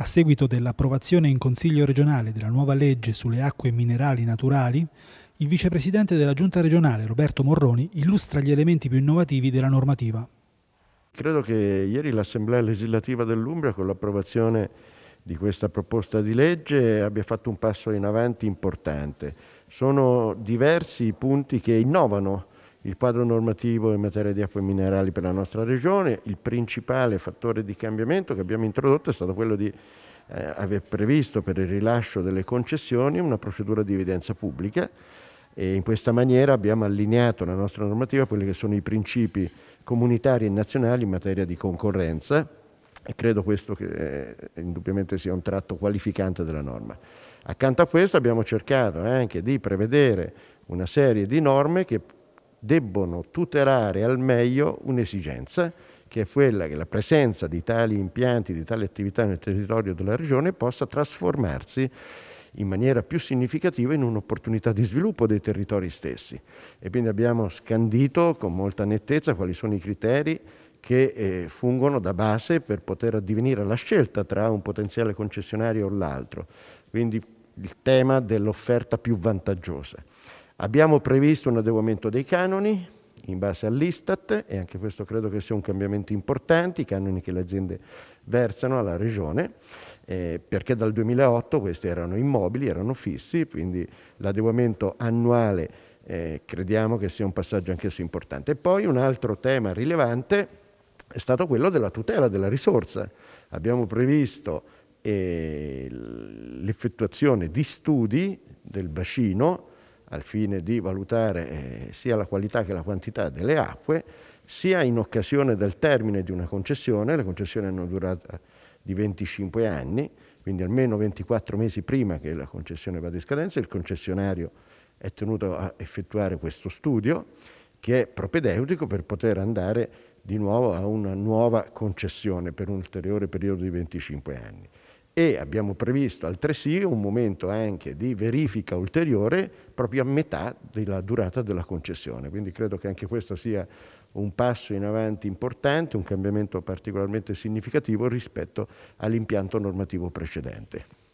A seguito dell'approvazione in Consiglio regionale della nuova legge sulle acque minerali naturali, il vicepresidente della Giunta regionale Roberto Morroni illustra gli elementi più innovativi della normativa. Credo che ieri l'Assemblea legislativa dell'Umbria con l'approvazione di questa proposta di legge abbia fatto un passo in avanti importante. Sono diversi i punti che innovano il quadro normativo in materia di acque minerali per la nostra regione. Il principale fattore di cambiamento che abbiamo introdotto è stato quello di eh, aver previsto per il rilascio delle concessioni una procedura di evidenza pubblica e in questa maniera abbiamo allineato la nostra normativa a quelli che sono i principi comunitari e nazionali in materia di concorrenza e credo questo che eh, indubbiamente sia un tratto qualificante della norma. Accanto a questo abbiamo cercato anche di prevedere una serie di norme che debbono tutelare al meglio un'esigenza che è quella che la presenza di tali impianti, di tali attività nel territorio della regione possa trasformarsi in maniera più significativa in un'opportunità di sviluppo dei territori stessi. E quindi abbiamo scandito con molta nettezza quali sono i criteri che eh, fungono da base per poter addivenire alla scelta tra un potenziale concessionario o l'altro. Quindi il tema dell'offerta più vantaggiosa. Abbiamo previsto un adeguamento dei canoni in base all'Istat e anche questo credo che sia un cambiamento importante, i canoni che le aziende versano alla Regione, eh, perché dal 2008 questi erano immobili, erano fissi, quindi l'adeguamento annuale eh, crediamo che sia un passaggio anch'esso importante. Poi un altro tema rilevante è stato quello della tutela della risorsa. Abbiamo previsto eh, l'effettuazione di studi del bacino al fine di valutare eh, sia la qualità che la quantità delle acque, sia in occasione del termine di una concessione, le concessioni hanno durata di 25 anni, quindi almeno 24 mesi prima che la concessione vada in scadenza, il concessionario è tenuto a effettuare questo studio che è propedeutico per poter andare di nuovo a una nuova concessione per un ulteriore periodo di 25 anni e abbiamo previsto altresì un momento anche di verifica ulteriore proprio a metà della durata della concessione. Quindi credo che anche questo sia un passo in avanti importante, un cambiamento particolarmente significativo rispetto all'impianto normativo precedente.